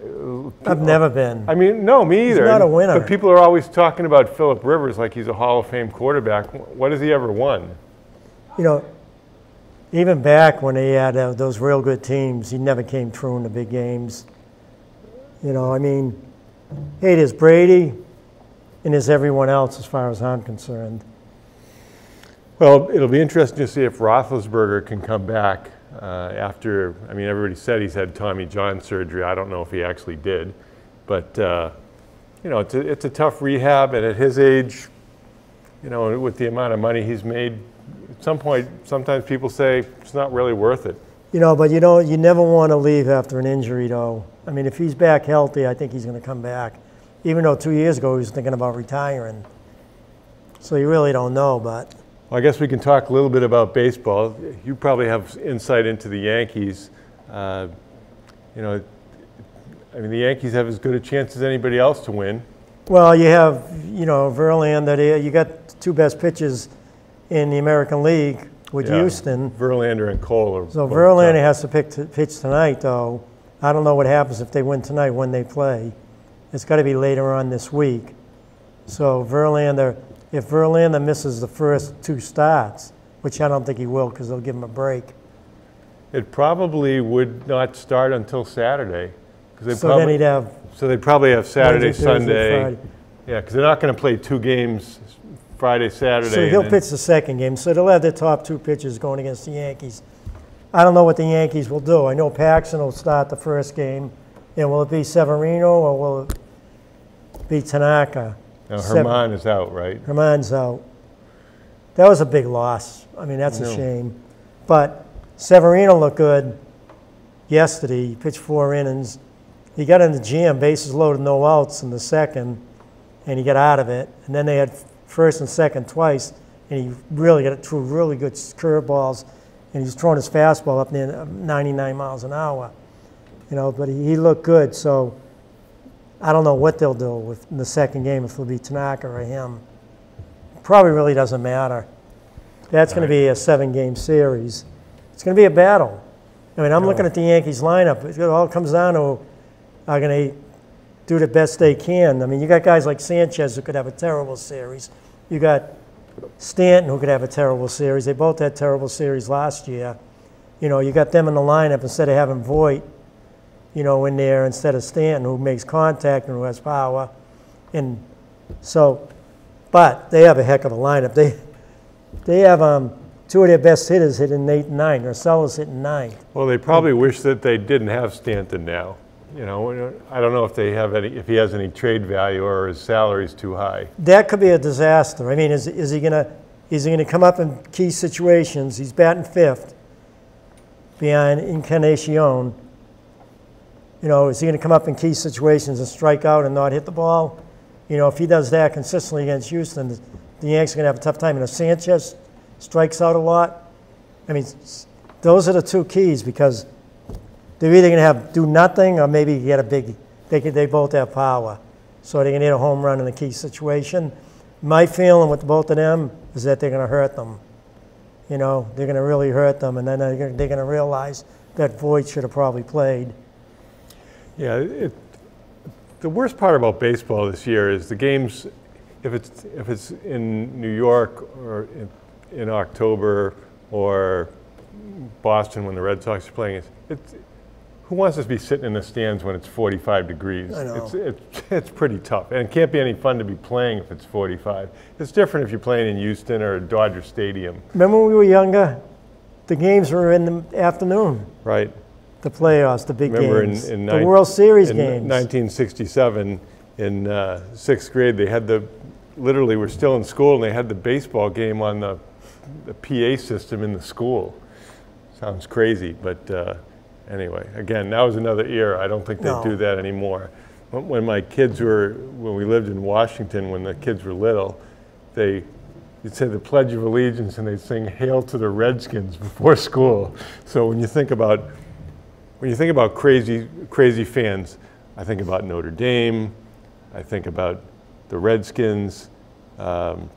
I've never been.
I mean, no, me either.
He's not a winner.
But people are always talking about Philip Rivers like he's a Hall of Fame quarterback. What has he ever won?
You know, even back when he had uh, those real good teams, he never came through in the big games. You know, I mean, hey, there's Brady and there's everyone else as far as I'm concerned.
Well, it'll be interesting to see if Roethlisberger can come back uh, after. I mean, everybody said he's had Tommy John surgery. I don't know if he actually did, but uh, you know, it's a, it's a tough rehab, and at his age, you know, with the amount of money he's made, at some point, sometimes people say it's not really worth it.
You know, but you don't, you never want to leave after an injury, though. I mean, if he's back healthy, I think he's going to come back. Even though two years ago he was thinking about retiring. So you really don't know, but
Well, I guess we can talk a little bit about baseball. You probably have insight into the Yankees. Uh, you know, I mean, the Yankees have as good a chance as anybody else to win.
Well, you have, you know, Verlander there. You got two best pitchers in the American League with
Yeah,
Houston.
Verlander and Cole are.
So Verlander
tough.
has to pick to pitch tonight, though. I don't know what happens if they win tonight when they play. It's got to be later on this week. So Verlander, if Verlander misses the first two starts, which I don't think he will because they'll give him a break.
It probably would not start until Saturday. they
So then
probably-
he'd have
So they'd probably have Saturday,
Thursday,
Sunday.
Friday.
Yeah, because they're not going to play two games, Friday, Saturday.
So he'll
then-
pitch the second game. So they'll have their top two pitchers going against the Yankees. I don't know what the Yankees will do. I know Paxton will start the first game. And will it be Severino or will it be Tanaka?
Now,
Seven-
Germán is out, right?
Germán's out. That was a big loss. I mean, that's a shame. But Severino looked good yesterday. He pitched four innings. He got in the jam, bases loaded, no outs in the second, and he got out of it. And then they had first and second twice, and he really got it through really good curveballs, and he's throwing his fastball up near 99 miles an hour. You know, but he, he looked good. So I don't know what they'll do with in the second game if it'll be Tanaka or him. Probably really doesn't matter. That's going to be a seven-game series. It's going to be a battle. I mean, I'm looking at the Yankees lineup. It all comes down to are going to do the best they can. I mean, you got guys like Sanchez who could have a terrible series. You got Stanton who could have a terrible series. They both had terrible series last year. You know, you got them in the lineup instead of having Voit, you know, in there instead of Stanton who makes contact and who has power. And so, but they have a heck of a lineup. They they have um, two of their best hitters hitting eight and nine. Urshela's hitting nine.
Well, they probably wish that they didn't have Stanton now. you know, I don't know if they have any, if he has any trade value or his salary's too high.
That could be a disaster. I mean, is, is he gonna, is he gonna come up in key situations? He's batting fifth behind Encarnacion. You know, is he gonna come up in key situations and strike out and not hit the ball? You know, if he does that consistently against Houston, the the Yanks are gonna have a tough time. And if Sanchez strikes out a lot, I mean, those are the two keys because they're either gonna have, do nothing or maybe get a big, they they both have power. So they're gonna hit a home run in a key situation. My feeling with both of them is that they're gonna hurt them. You know, they're gonna really hurt them and then they're gonna, realize that Voit should have probably played.
Yeah, it, the worst part about baseball this year is the games, if it's, if it's in New York or in, in October or Boston when the Red Sox are playing, it's, it's, who wants to be sitting in the stands when it's 45 degrees?
I know.
It's, it's, it's pretty tough. And it can't be any fun to be playing if it's 45. It's different if you're playing in Houston or Dodger Stadium,
Remember when we were younger? The games were in the afternoon,
right?
The playoffs, the big
Remember
games.
in
The
nine-
World Series
in
games.
1967, in uh, sixth grade, they had the, literally, we're still in school, and they had the baseball game on the, the PA system in the school. Sounds crazy, but uh, anyway, again, that was another era. I don't think they
No.
do that anymore. When, when my kids were, when we lived in Washington, when the kids were little, they, you'd say the Pledge of Allegiance, and they'd sing "Hail to the Redskins" before school. So when you think about when you think about crazy, crazy fans, I think about Notre Dame, I think about the Redskins, um,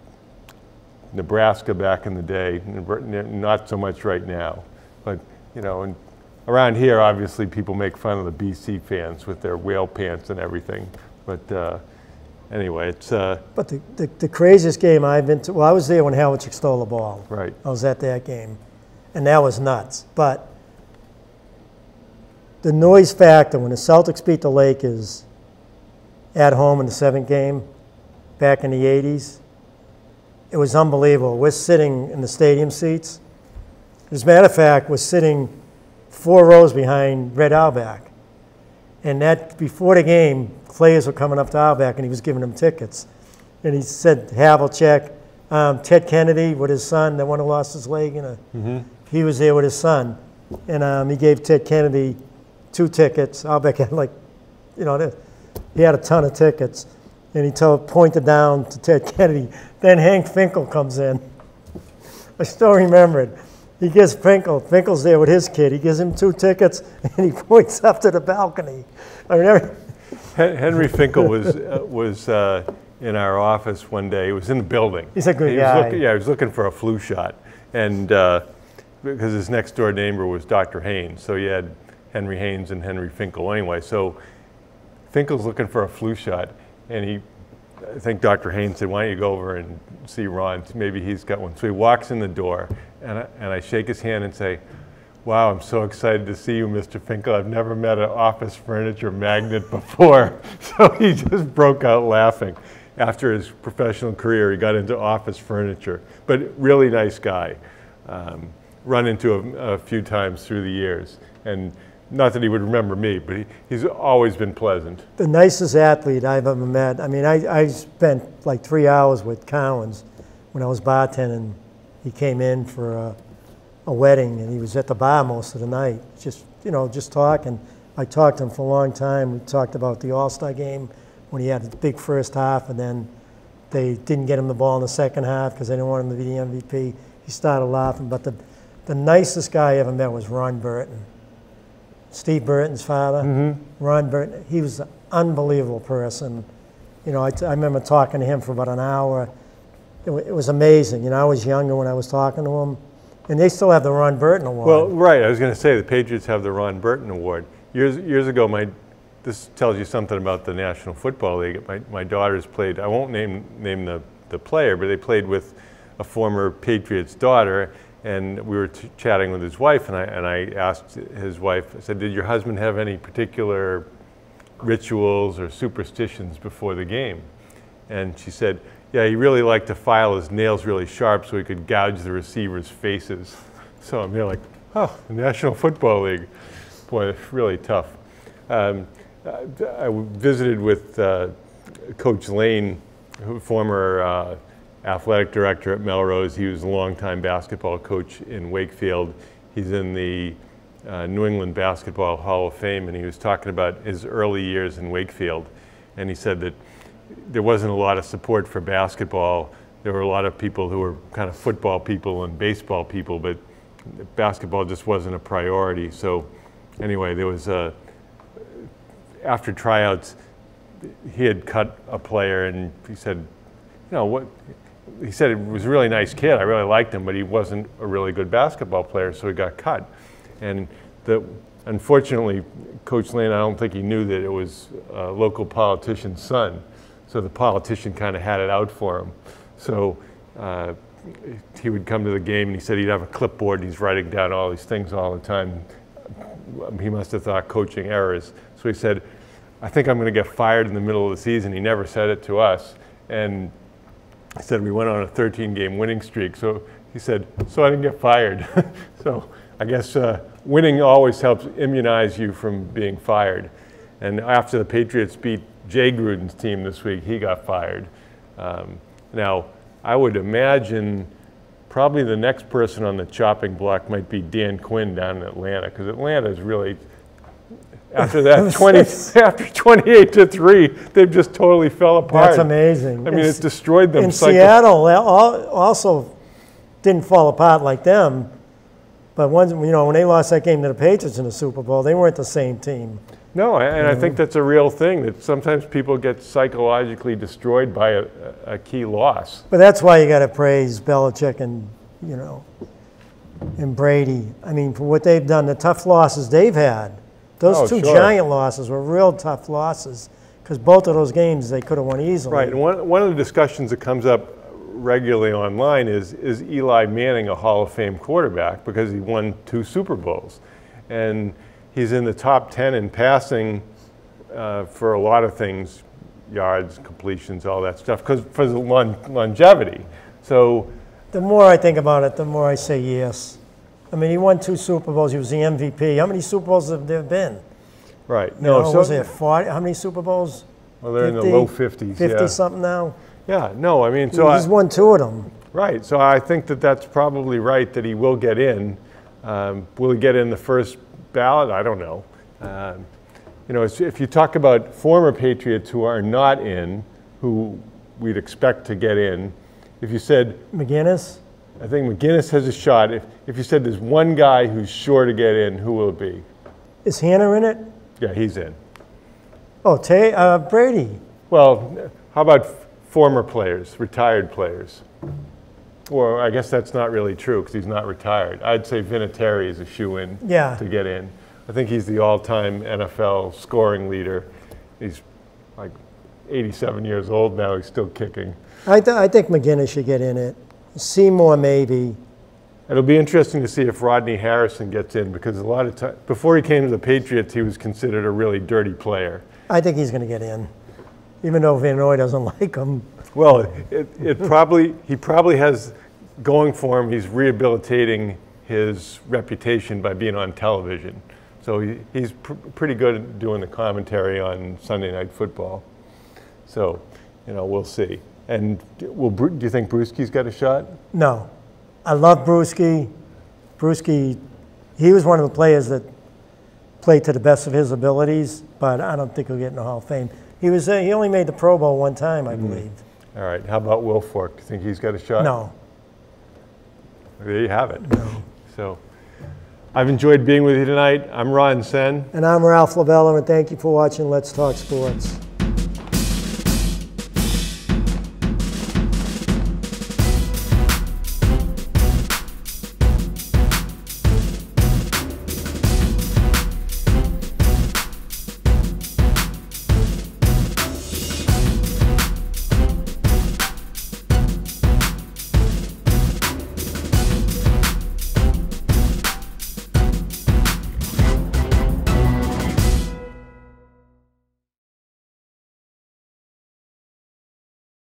Nebraska back in the day, not so much right now. But, you know, and around here, obviously, people make fun of the BC fans with their whale pants and everything. But uh, anyway, it's, uh,
But the, the, the craziest game I've been to, well, I was there when Havlicek stole the ball.
right.
I was at that game, and that was nuts. But the noise factor when the Celtics beat the Lakers at home in the seventh game back in the 80s, it was unbelievable. We're sitting in the stadium seats. As a matter of fact, we're sitting four rows behind Red Auerbach. And that before the game, players were coming up to Auerbach and he was giving them tickets. And he said Havlicek, um, Ted Kennedy with his son, the one who lost his leg, you know, he was there with his son, and um, he gave Ted Kennedy two tickets. Auerbach had like, you know, he had a ton of tickets, and he told, pointed down to Ted Kennedy. Then Hank Finkel comes in. I still remember it. He gives Finkel, Finkel's there with his kid. He gives him two tickets, and he points up to the balcony. I mean, every,
Henry Finkel was, uh, was uh, in our office one day. He was in the building.
He's a good
he was
guy.
looking- yeah, he was looking for a flu shot. And uh, because his next door neighbor was Dr. Haynes. So he had Henry Haynes and Henry Finkel anyway. So Finkel's looking for a flu shot. And he, I think Dr. Haynes said, why don't you go over and see Ron? Maybe he's got one. So he walks in the door, and I, and I shake his hand and say, Wow, I'm so excited to see you, Mr. Finkel. I've never met an office furniture magnet before. So he just broke out laughing. After his professional career, he got into office furniture. But really nice guy. Um, run into him a few times through the years. And not that he would remember me, but he, he's always been pleasant.
the nicest athlete I've ever met. I mean, I, I spent like three hours with Cowens when I was bartending. He came in for a, a wedding, and he was at the bar most of the night, just you know, just talking. I talked to him for a long time. We talked about the All Star game when he had a big first half, and then they didn't get him the ball in the second half because they didn't want him to be the MVP. He started laughing, but the the nicest guy I ever met was Ron Burton. Steve Burton's father. Mm-hmm. Ron Burton, he was an unbelievable person. You know, I, t- I remember talking to him for about an hour. It, it was amazing. You know, I was younger when I was talking to him. And they still have the Ron Burton Award.
Well, right. I was going to say the Patriots have the Ron Burton Award. Years years ago, my this tells you something about the National Football League. My, my daughters played. I won't name name the the player, but they played with a former Patriots daughter, and we were chatting with his wife, and I and I asked his wife. I said, "Did your husband have any particular rituals or superstitions before the game?" And she said, "Yeah, he really liked to file his nails really sharp so he could gouge the receivers' faces." So I'm here like, "Oh, the National Football League, boy, it's really tough." Um, I I visited with uh, Coach Lane, former uh, athletic director at Melrose. He was a longtime basketball coach in Wakefield. He's in the uh, New England Basketball Hall of Fame, and he was talking about his early years in Wakefield. And he said that there wasn't a lot of support for basketball. There were a lot of people who were kind of football people and baseball people, but basketball just wasn't a priority. So, anyway, there was a after tryouts, he had cut a player, and he said, "You know what?" He said it was a really nice kid. I really liked him, but he wasn't a really good basketball player, so he got cut. And the, unfortunately, Coach Lane, I don't think he knew that it was a local politician's son. So the politician kind of had it out for him. So uh, he would come to the game, and he said he'd have a clipboard, and he's writing down all these things all the time. He must have thought coaching errors. So he said, I think I'm going to get fired in the middle of the season. He never said it to us. And he said we went on a 13 game winning streak. So he said, so I didn't get fired. so I guess uh, winning always helps immunize you from being fired. And after the Patriots beat Jay Gruden's team this week, he got fired. Um, now, I would imagine probably the next person on the chopping block might be Dan Quinn down in Atlanta, because Atlanta is really after that 20 after 28 to 3 they've just totally fell apart
That's amazing.
i mean
In
it destroyed them
In Seattle, they al- also didn't fall apart like them, but once, you know, when they lost that game to the Patriots in the Super Bowl, they weren't the same team.
no and i think that's a real thing that sometimes people get psychologically destroyed by a, a key loss
But that's why you got to praise Belichick and, you know, and Brady. I mean, for what they've done, the tough losses they've had. Those
Oh,
two
sure.
giant losses were real tough losses because both of those games they could have won easily.
right and one, one of the discussions that comes up regularly online is is eli manning a hall of fame quarterback because he won two super bowls and he's in the top 10 in passing uh, for a lot of things yards completions all that stuff because for the longevity so
The more I think about it, the more I say yes. I mean, he won two Super Bowls. He was the MVP. How many Super Bowls have there been?
right
No,
no so
was there 40? How many Super Bowls?
well they're in the low 50s
50
yeah
something now?
yeah no i mean so
He's
I,
won two of them.
Right, so I think that that's probably right that he will get in. Um, will he get in the first ballot? I don't know. Um, you know, if you talk about former Patriots who are not in, who we'd expect to get in, if you said,
McGinest?
I think McGinest has a shot, if, if you said there's one guy who's sure to get in, who will it be?
Is Hannah in it?
Yeah, he's in.
Oh, Tay, uh, Brady.
Well, how about f- former players, retired players? Well, I guess that's not really true because he's not retired. I'd say Vinatieri is a shoe in
Yeah.
to get in. I think he's the all-time NFL scoring leader. He's like 87 years old now. He's still kicking.
I, th- I think McGinest should get in it. Seymour, maybe.
It'll be interesting to see if Rodney Harrison gets in because a lot of time before he came to the Patriots, he was considered a really dirty player.
I think he's going to get in, even though Van Noy doesn't like him.
Well, it, it probably he probably has going for him. He's rehabilitating his reputation by being on television, so he, he's pr- pretty good at doing the commentary on Sunday Night Football. So, you know, we'll see. And will do you think Bruschi's got a shot?
No. I love Bruschi. Brewski, he was one of the players that played to the best of his abilities, but I don't think he'll get in the Hall of Fame. He was uh, he only made the Pro Bowl one time, I believe.
All right. How about Wilfork? Do you think he's got a shot?
No.
There you have it. No. So, I've enjoyed being with you tonight. I'm Ron Sen.
And I'm Ralph Lavella, and thank you for watching Let's Talk Sports.